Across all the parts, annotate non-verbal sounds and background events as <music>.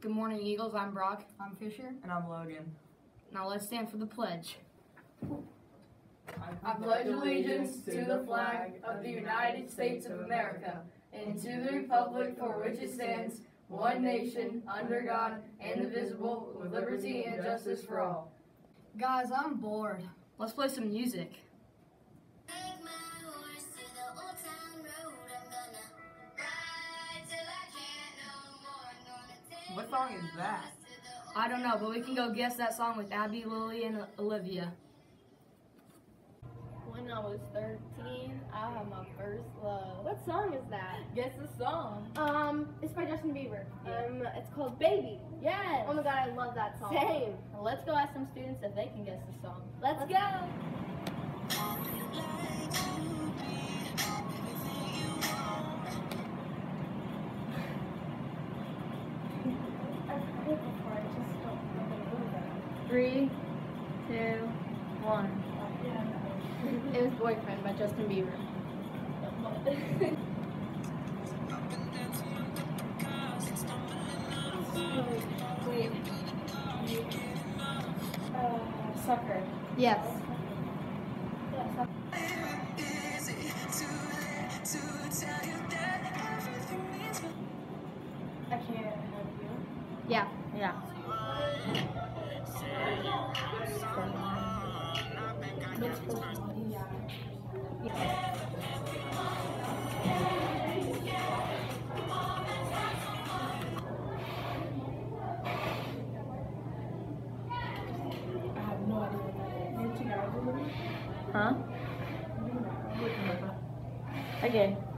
Good morning, Eagles. I'm Brock. I'm Fisher. And I'm Logan. Now let's stand for the pledge. I pledge allegiance to the flag of the United States of America and to the republic for which it stands, one nation, under God, indivisible, with liberty and justice for all. Guys, I'm bored. Let's play some music. What song is that? I don't know, but we can go guess that song with Abby, Lily, and Olivia. When I was 13, I had my first love. What song is that? Guess the song. Um, it's by Justin Bieber. Yeah. Um, it's called Baby. Yes. Oh my god, I love that song. Same. Well, let's go ask some students if they can guess the song. Let's go. Three, two, one. It was Boyfriend by Justin Bieber. Wait. Uh, sucker. Yes. I can't help you. Yeah. Yeah. I have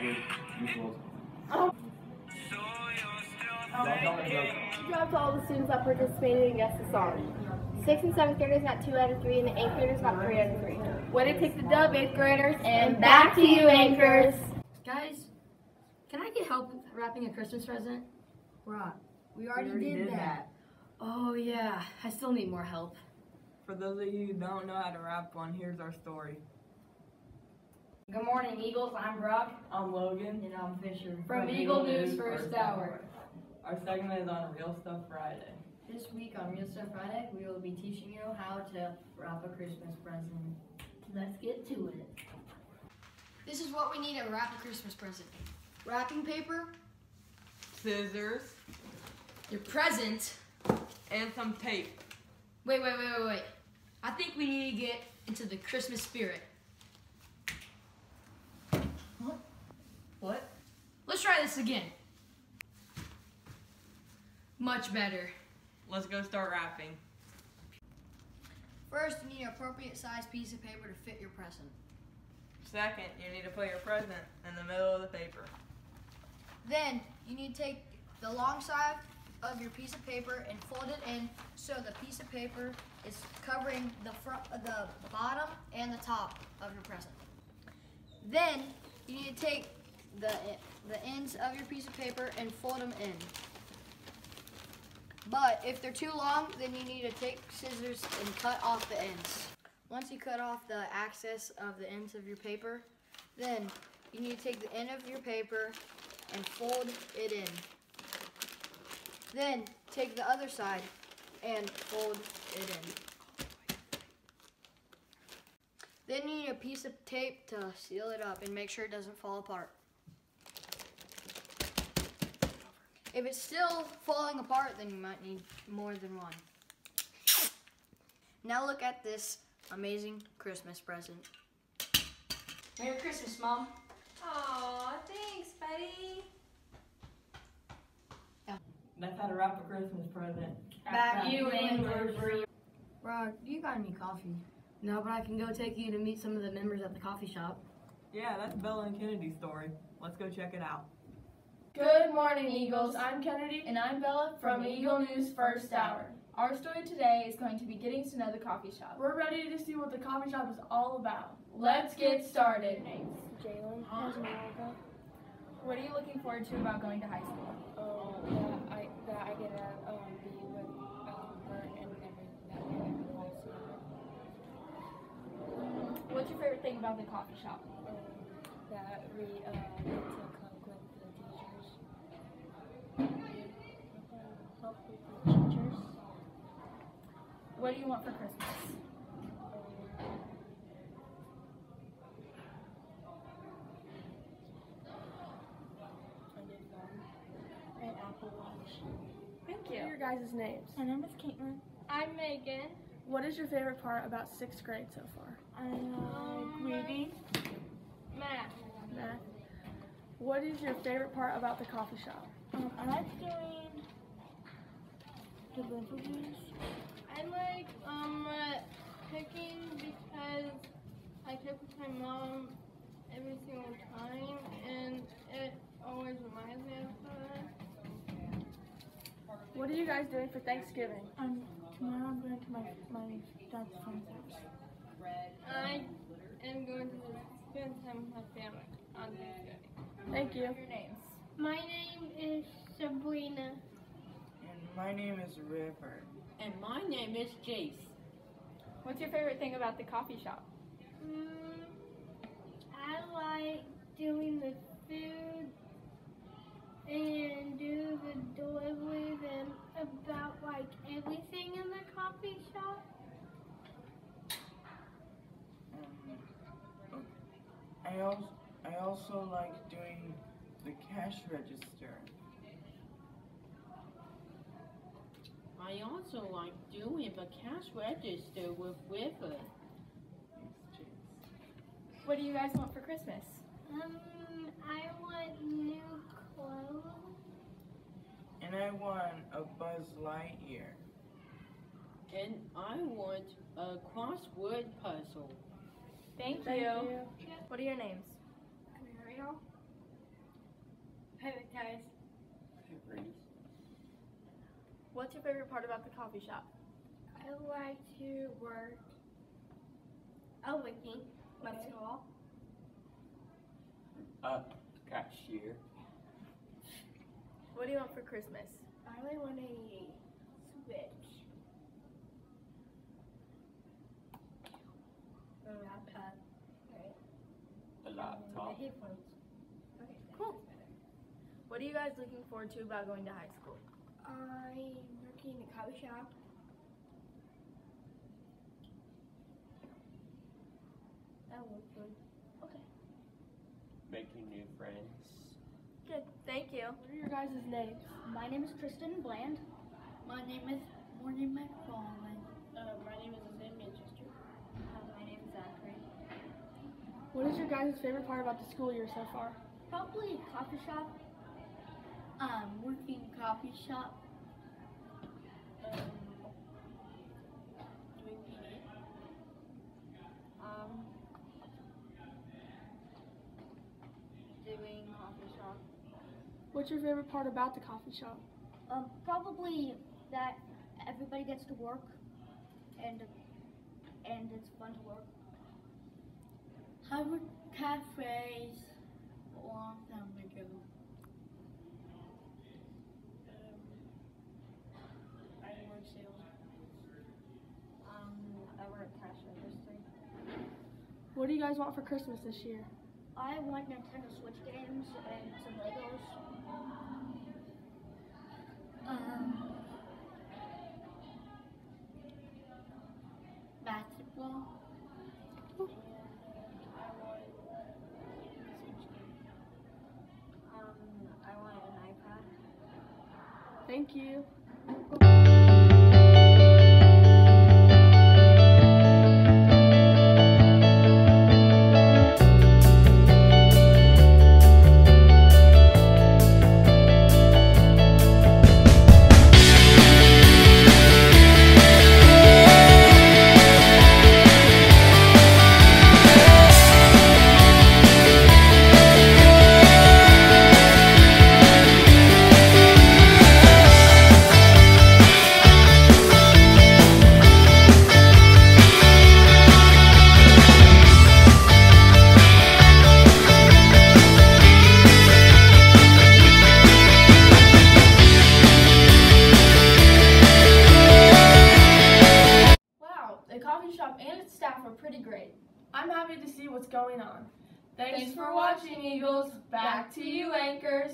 Robert, equals. Dropped all the students that participated and guessed the song. Sixth and seventh graders got two out of three, and the eighth graders got three out of three. Way to take the dub, eighth graders. And back to you, anchors. Guys, can I get help wrapping a Christmas present? Brock, we already, did, that. Oh, yeah. I still need more help. For those of you who don't know how to wrap one, here's our story. Good morning, Eagles. I'm Brock. I'm Logan. And I'm Fisher. From Eagle News First Hour. Our segment is on Real Stuff Friday. This week on Real Stuff Friday, we will be teaching you how to wrap a Christmas present. Let's get to it. This is what we need to wrap a Christmas present. Wrapping paper, Scissors Your present. and some tape. Wait, wait, wait, wait, wait. I think we need to get into the Christmas spirit. Let's try this again. Much better. Let's go start wrapping. First, you need an appropriate size piece of paper to fit your present. Second, you need to put your present in the middle of the paper. Then, you need to take the long side of your piece of paper and fold it in so the piece of paper is covering the front, the bottom and the top of your present. Then, you need to take the the ends of your piece of paper and fold them in. But if they're too long, then you need to take scissors and cut off the ends. Once you cut off the excess of the ends of your paper, then you need to take the end of your paper and fold it in. Then take the other side and fold it in. Then you need a piece of tape to seal it up and make sure it doesn't fall apart. If it's still falling apart, then you might need more than one. Now look at this amazing Christmas present. Merry Christmas, Mom. Aw, thanks, buddy. That's how to wrap a Christmas present. Back to you, anchors. Brock, you got any coffee? No, but I can go take you to meet some of the members at the coffee shop. Yeah, that's Bella and Kennedy's story. Let's go check it out. Good morning, Eagles. I'm Kennedy. And I'm Bella From Eagle News First Hour. Our story today is going to be getting to know the coffee shop. We're ready to see what the coffee shop is all about. Let's get started. Jalen has America. What are you looking forward to about going to high school? Um, that I that I get to um, be with um, her and every that everyone else. What's your favorite thing about the coffee shop? Um, that we uh, get to cook with the teachers. Help with the teachers. What do you want for Christmas? I did um, an Apple Watch. Thank What are you. your guys' names? My name is Caitlin. I'm Megan. What is your favorite part about sixth grade so far? I like reading. Matt. Math. What is your favorite part about the coffee shop? Um, I like doing deliveries. I like um uh, cooking because I cook with my mom every single time, and it always reminds me of her. What are you guys doing for Thanksgiving? Um, tomorrow I'm going to my my dad's friend's house. I am going to spend time with my family on Thanksgiving. Thank you. Your names. My name is Sabrina. And my name is River. And my name is Jace. What's your favorite thing about the coffee shop? Mm, I like doing the food and do the deliveries and about like everything in the coffee shop. Um, I also I also like doing the cash register. I also like doing the cash register with River. What do you guys want for Christmas? Um, I want new clothes. And I won a Buzz Lightyear. And I want a crossword puzzle. Thank, Thank you. you. What are your names? Ariel. Hey guys. What's your favorite part about the coffee shop? I like to work. Oh, working. That's all. Uh, cashier. What do you want for Christmas? I really want a switch. A laptop. Right. A laptop. headphones. Okay, cool. What are you guys looking forward to about going to high school? I'm working in a coffee shop. That looks good. Okay. Making new friends. Good. Thank you. What are your guys' names? My name is Kristen Bland. My name is Morgan McFarland. Uh, my name is Zim Manchester. my name is Zachary. What is your guys' favorite part about the school year so far? Probably coffee shop. Um, working coffee shop. Um, doing Um, doing coffee shop. What's your favorite part about the coffee shop? Um, probably that everybody gets to work, and and it's fun to work. Harvard cafes a long time ago. I work sales. Um, I work cash register. What do you guys want for Christmas this year? I want Nintendo Switch games and some Legos. Um, basketball. Um, I want an iPad. Thank you. Back to you, anchors.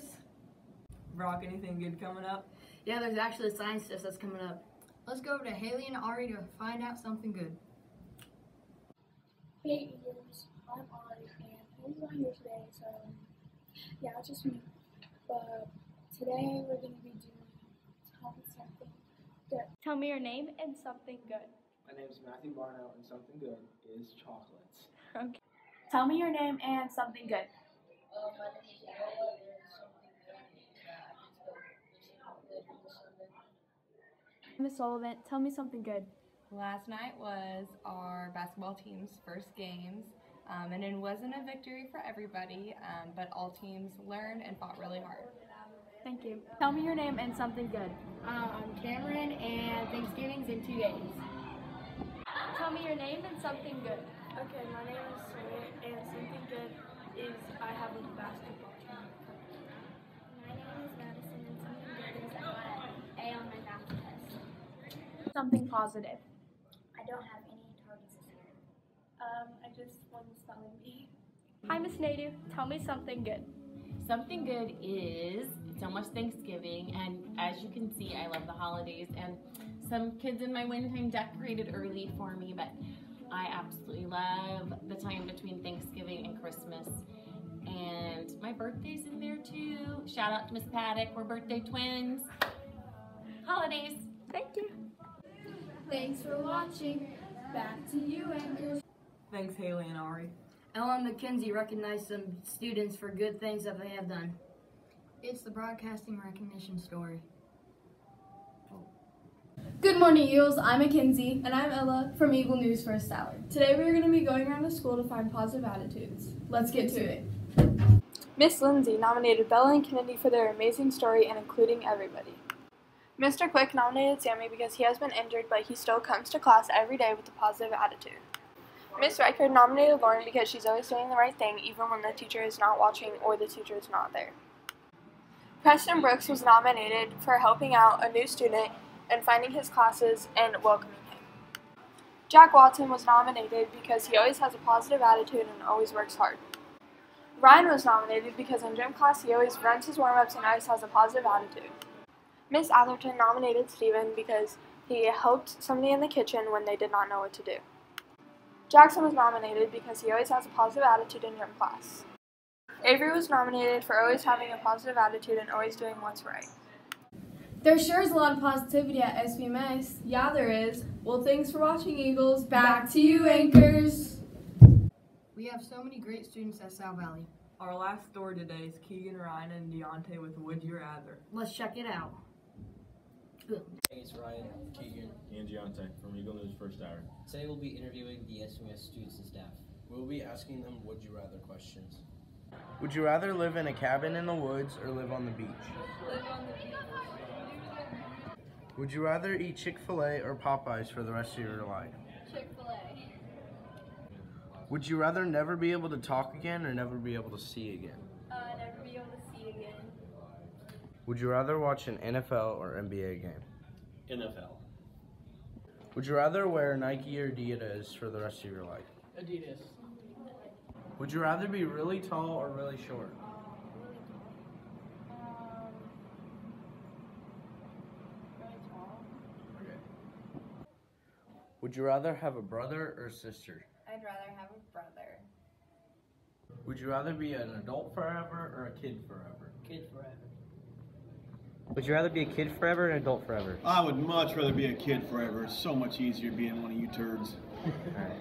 Brock, anything good coming up? Yeah, there's actually a science test that's coming up. Let's go over to Haley and Ari to find out something good. Hey Eagles, I'm Ari and Haley's not here today, so yeah, it's just me. But today we're gonna be doing tell me something good. Tell me your name and something good. My name is Matthew Barno, and something good is chocolates. <laughs> Okay. Tell me your name and something good. Miss Sullivan, tell me something good. Last night was our basketball team's first games, um, and it wasn't a victory for everybody, um, but all teams learned and fought really hard. Thank you. Tell me your name and something good. Um, I'm Cameron, and Thanksgiving's in two days. Tell me your name and something good. Okay, my name is Sonia, and something good is I have a basketball team. My name is Madison and something good is I got an A on my math test. Something positive. I don't have any targets this year. Um, I just won the spelling bee. Hi, Miss Native. Tell me something good. Something good is it's almost Thanksgiving, and as you can see, I love the holidays. And some kids in my window time decorated early for me, but I absolutely love the time between Thanksgiving and Christmas. And my birthday's in there too. Shout out to Miss Paddock, we're birthday twins. Holidays. Thank you. Thanks for watching. Back to you, anchors. Thanks, Haley and Ari. Ellen McKenzie recognized some students for good things that they have done. It's the broadcasting recognition story. Good morning, Eagles. I'm Mackenzie. And I'm Ella from Eagle News First Hour. Today we are going to be going around the school to find positive attitudes. Let's get to it. Miss Lindsay nominated Bella and Kennedy for their amazing story and including everybody. Mr. Quick nominated Sammy because he has been injured, but he still comes to class every day with a positive attitude. Miss Reichard nominated Lauren because she's always doing the right thing even when the teacher is not watching or the teacher is not there. Preston Brooks was nominated for helping out a new student and finding his classes and welcoming him. Jack Watson was nominated because he always has a positive attitude and always works hard. Ryan was nominated because in gym class he always runs his warm ups and always has a positive attitude. Miss Atherton nominated Steven because he helped somebody in the kitchen when they did not know what to do. Jackson was nominated because he always has a positive attitude in gym class. Avery was nominated for always having a positive attitude and always doing what's right. There sure is a lot of positivity at SVMS. Yeah, there is. Well, thanks for watching, Eagles. Back to you, anchors. We have so many great students at Sal Valley. Our last story today is Keegan, Ryan, and Deontay with Would You Rather. Let's check it out. Hey, it's Ryan, Keegan, and Giante from Eagle News First Hour. Today we'll be interviewing the SMS students and staff. We'll be asking them would you rather questions. Would you rather live in a cabin in the woods or live on the beach? Live on the beach. Would you rather eat Chick fil A or Popeyes for the rest of your life? Chick fil A. Would you rather never be able to talk again or never be able to see again? Uh, never be able to see again. Would you rather watch an NFL or NBA game? NFL. Would you rather wear Nike or Adidas for the rest of your life? Adidas. Would you rather be really tall or really short? Really tall. Um, really tall. Okay. Would you rather have a brother or sister? I'd rather have a brother. Would you rather be an adult forever or a kid forever? Kid forever. Would you rather be a kid forever or an adult forever? I would much rather be a kid forever. It's so much easier being one of you turds. Alright.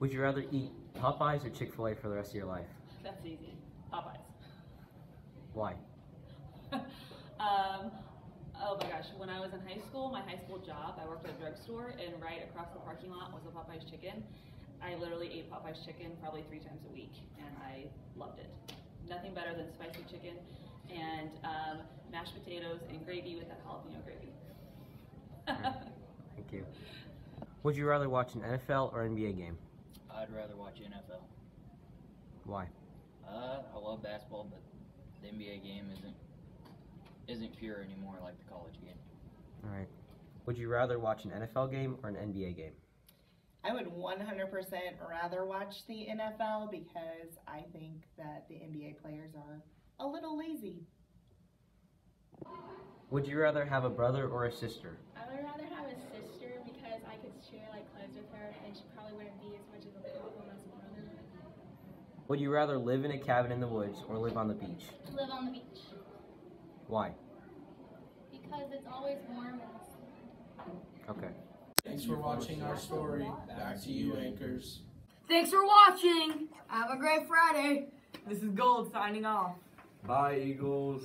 Would you rather eat Popeyes or Chick fil A for the rest of your life? That's easy. Popeyes. Why? <laughs> Um, oh my gosh, when I was in high school, my high school job, I worked at a drugstore, and right across the parking lot was a Popeyes chicken. I literally ate Popeyes chicken probably three times a week, and I loved it. Nothing better than spicy chicken and um, mashed potatoes and gravy with that jalapeno gravy. Thank you. Would you rather watch an NFL or NBA game? I'd rather watch NFL. Why? Uh, I love basketball, but the NBA game isn't isn't pure anymore like the college game. Alright. Would you rather watch an NFL game or an NBA game? I would 100% rather watch the NFL because I think that the NBA players are a little lazy. Would you rather have a brother or a sister? I would rather have a sister because I could share like clothes with her and she probably wouldn't be as much of a problem as a brother. Would you rather live in a cabin in the woods or live on the beach? Live on the beach Why? because it's always warm and Okay. Thanks for watching our story. Back to you, anchors. Thanks for watching. Have a great Friday. This is Gold signing off. Bye, Eagles.